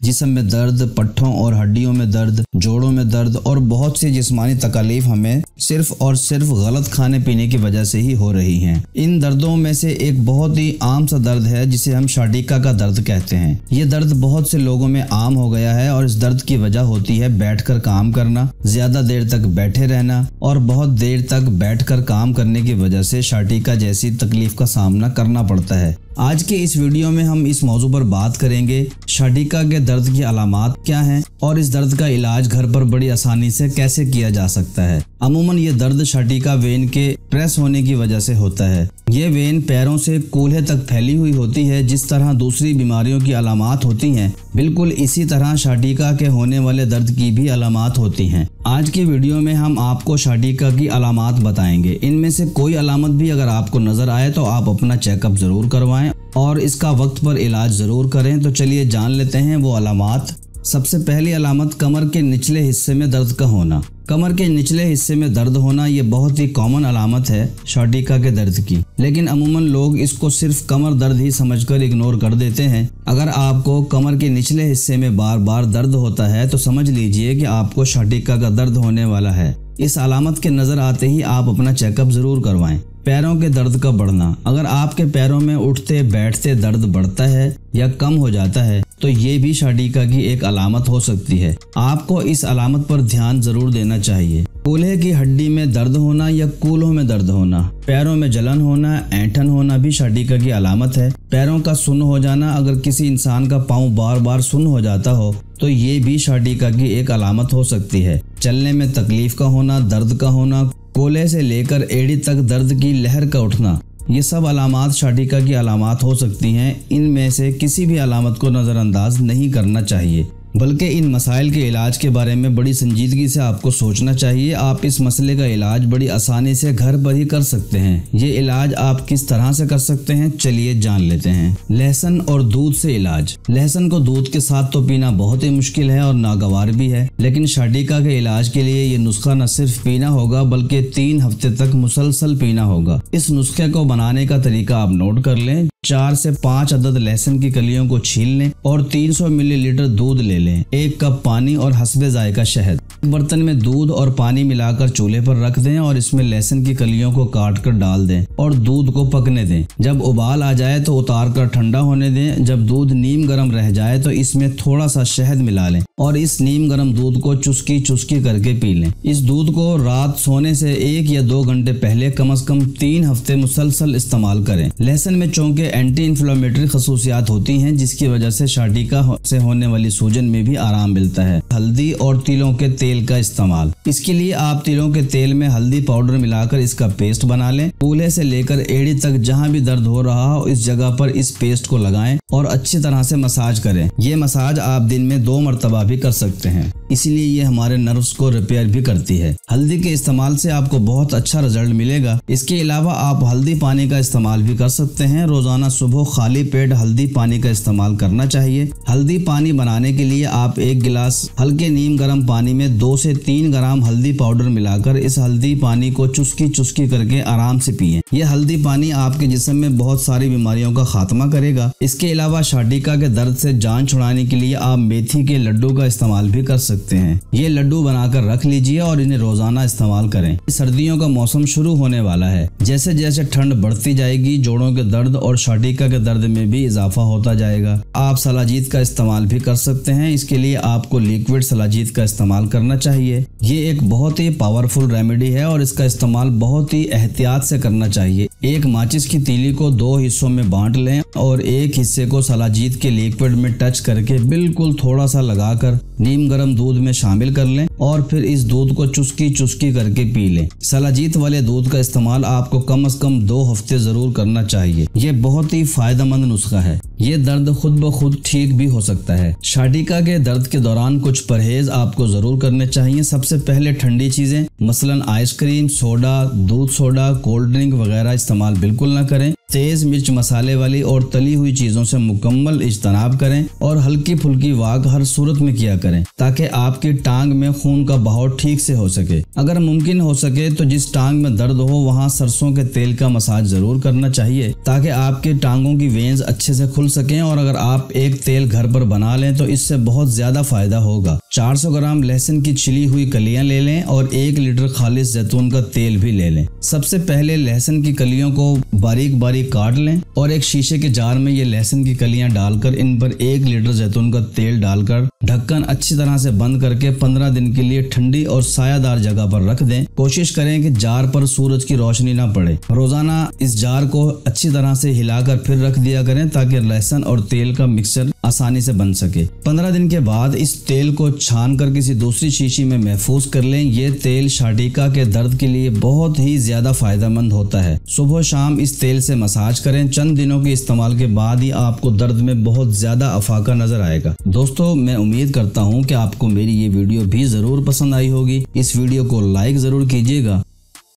जिसम में दर्द, पट्ठों और हड्डियों में दर्द, जोड़ों में दर्द और बहुत सी जिस्मानी तकलीफ़ हमें सिर्फ़ और सिर्फ़ गलत खाने पीने की वजह से ही हो रही हैं। इन दर्दों में से एक बहुत ही आम सा दर्द है, जिसे हम शाटिका का दर्द कहते हैं। ये दर्द बहुत से लोगों में आम हो गया है और इस दर्द की वजह होती है बैठकर काम करना, ज़्यादा देर तक बैठे रहना और बहुत देर तक बैठ कर काम करने की वजह से शाटिका जैसी तकलीफ़ का सामना करना पड़ता है। आज के इस वीडियो में हम इस मौजू पर बात करेंगे, शटिका के दर्द की अलामत क्या हैं और इस दर्द का इलाज घर पर बड़ी आसानी से कैसे किया जा सकता है। अमूमन ये दर्द शटिका वेन के प्रेस होने की वजह से होता है। ये वेन पैरों से कूल्हे तक फैली हुई होती है, जिस तरह दूसरी बीमारियों की अलामत होती हैं, बिल्कुल इसी तरह शाटिका के होने वाले दर्द की भी अलामत होती हैं। आज की वीडियो में हम आपको शाटिका की अलामत बताएँगे। इनमें से कोई अलामत भी अगर आपको नज़र आए तो आप अपना चेकअप ज़रूर करवाएँ। और इसका वक्त पर इलाज ज़रूर करें। तो चलिए जान लेते हैं वो अलामत। सबसे पहली अलामत कमर के निचले हिस्से में दर्द का होना। कमर के निचले हिस्से में दर्द होना ये बहुत ही कॉमन अलामत है शाटिका के दर्द की। लेकिन अमूमन लोग इसको सिर्फ़ कमर दर्द ही समझकर इग्नोर कर देते हैं। अगर आपको कमर के निचले हिस्से में बार बार दर्द होता है तो समझ लीजिए कि आपको शाटिका का दर्द होने वाला है। इस अलामत के नज़र आते ही आप अपना चेकअप ज़रूर करवाएँ। पैरों के दर्द का बढ़ना। अगर आपके पैरों में उठते, बैठते दर्द बढ़ता है या कम हो जाता है तो ये भी शाटिका की एक अलामत हो सकती है। आपको इस अलामत पर ध्यान ज़रूर देना चाहिए। कूल्हे की हड्डी में दर्द होना या कूल्हों में दर्द होना। पैरों में जलन होना, ऐठन होना भी शाटिका की अलामत है। पैरों का सुन हो जाना, अगर किसी इंसान का पाँव बार बार सुन हो जाता हो तो ये भी शाटिका की एक अलामत हो सकती है। चलने में तकलीफ़ का होना, दर्द का होना कोले से लेकर एड़ी तक दर्द की लहर का उठना, ये सब अलामत शाटिका की अलामत हो सकती हैं। इनमें से किसी भी अलामत को नज़रअंदाज नहीं करना चाहिए। बल्कि इन मसाइल के इलाज के बारे में बड़ी संजीदगी से आपको सोचना चाहिए। आप इस मसले का इलाज बड़ी आसानी से घर पर ही कर सकते हैं। ये इलाज आप किस तरह से कर सकते हैं, चलिए जान लेते हैं। लहसन और दूध से इलाज। लहसन को दूध के साथ तो पीना बहुत ही मुश्किल है और नागवार भी है। लेकिन शाटिका के इलाज के लिए ये नुस्खा न सिर्फ़ पीना होगा, बल्कि तीन हफ़्ते तक मुसलसल पीना होगा। इस नुस्खे को बनाने का तरीका आप नोट कर लें। चार से पाँच अदद लहसुन की कलियों को छील लें और 300 मिलीलीटर दूध ले लें। एक कप पानी और हसबे जायका शहद। बर्तन में दूध और पानी मिलाकर चूल्हे पर रख दें और इसमें लहसुन की कलियों को काट कर डाल दें और दूध को पकने दें। जब उबाल आ जाए तो उतार कर ठंडा होने दें। जब दूध नीम गर्म रह जाए तो इसमें थोड़ा सा शहद मिला लें और इस नीम गर्म दूध को चुस्की चुस्की करके पी लें। इस दूध को रात सोने से एक या दो घंटे पहले कम अज कम तीन हफ़्ते मुसलसल इस्तेमाल करें। लहसुन में चौंके एंटी इन्फ्लोमेटरी खसूसियात होती हैं, जिसकी वजह से शाटिका से होने वाली सूजन में भी आराम मिलता है। हल्दी और तिलों के तेल का इस्तेमाल। इसके लिए आप तिलों के तेल में हल्दी पाउडर मिलाकर इसका पेस्ट बना लें। कूल्हे से लेकर एड़ी तक जहाँ भी दर्द हो रहा हो, इस जगह पर इस पेस्ट को लगाएँ और अच्छी तरह से मसाज करें। ये मसाज आप दिन में दो मरतबा भी कर सकते हैं। इसीलिए ये हमारे नर्व्स को रिपेयर भी करती है। हल्दी के इस्तेमाल से आपको बहुत अच्छा रिज़ल्ट मिलेगा। इसके अलावा आप हल्दी पानी का इस्तेमाल भी कर सकते हैं। रोज़ाना सुबह खाली पेट हल्दी पानी का इस्तेमाल करना चाहिए। हल्दी पानी बनाने के लिए आप एक गिलास हल्के नीम गर्म पानी में दो से तीन ग्राम हल्दी पाउडर मिलाकर इस हल्दी पानी को चुस्की चुस्की करके आराम से पिए। यह हल्दी पानी आपके जिसम में बहुत सारी बीमारियों का खात्मा करेगा। इसके अलावा शाटिका के दर्द से जान छुड़ाने के लिए आप मेथी के लड्डू का इस्तेमाल भी कर सकते हैं। ये लड्डू बनाकर रख लीजिए और इन्हें रोज़ाना इस्तेमाल करें। सर्दियों का मौसम शुरू होने वाला है। जैसे जैसे ठंड बढ़ती जाएगी, जोड़ों के दर्द और शाटिका के दर्द में भी इजाफा होता जाएगा। आप सलाजीत का इस्तेमाल भी कर सकते हैं। इसके लिए आपको लिक्विड सलाजीत का इस्तेमाल करना चाहिए। ये एक बहुत ही पावरफुल रेमेडी है और इसका इस्तेमाल बहुत ही एहतियात से करना चाहिए। एक माचिस की तीली को दो हिस्सों में बांट लें और एक हिस्से को सलाजीत के लिक्विड में टच करके बिल्कुल थोड़ा सा लगाकर नीम गर्म दूध में शामिल कर लें और फिर इस दूध को चुस्की चुस्की करके पी लें। सलाजीत वाले दूध का इस्तेमाल आपको कम अज कम दो हफ़्ते ज़रूर करना चाहिए। ये बहुत ही फ़ायदेमंद नुस्खा है। ये दर्द खुद ब खुद ठीक भी हो सकता है। शाटिका के दर्द के दौरान कुछ परहेज आपको ज़रूर करने चाहिए। सबसे पहले ठंडी चीज़ें, मसलन आइसक्रीम, सोडा, दूध सोडा, कोल्ड ड्रिंक वगैरह इस्तेमाल बिल्कुल ना करें। तेज मिर्च मसाले वाली और तली हुई चीज़ों से मुकम्मल इज्तनाब करें और हल्की फुल्की वाक हर सूरत में किया करें, ताकि आपकी टांग में खून का बहाव ठीक से हो सके। अगर मुमकिन हो सके तो जिस टांग में दर्द हो, वहाँ सरसों के तेल का मसाज ज़रूर करना चाहिए, ताकि आपके टांगों की वेन्स अच्छे से खुल सकें और अगर आप एक तेल घर पर बना लें तो इससे बहुत ज़्यादा फ़ायदा होगा। 400 ग्राम लहसुन की छिली हुई कलियाँ ले लें और एक लीटर खालिश जैतून का तेल भी ले लें। सबसे पहले लहसुन की कलियों को बारीक बारीक काट लें और एक शीशे के जार में ये लहसुन की कलियाँ डालकर इन पर एक लीटर जैतून का तेल डालकर ढक्कन अच्छी तरह से बंद करके 15 दिन के लिए ठंडी और सायादार जगह पर रख दें। कोशिश करें कि जार पर सूरज की रोशनी ना पड़े। रोज़ाना इस जार को अच्छी तरह से हिलाकर फिर रख दिया करें ताकि लहसुन और तेल का मिक्सचर आसानी से बन सके। पंद्रह दिन के बाद इस तेल को छान कर किसी दूसरी शीशी में महफूज कर लें। ये तेल शाटिका के दर्द के लिए बहुत ही ज़्यादा फ़ायदेमंद होता है। सुबह शाम इस तेल से मसाज करें। चंद दिनों के इस्तेमाल के बाद ही आपको दर्द में बहुत ज़्यादा अफाका नज़र आएगा। दोस्तों, मैं उम्मीद करता हूँ की आपको मेरी ये वीडियो भी ज़रूर पसंद आई होगी। इस वीडियो को लाइक ज़रूर कीजिएगा।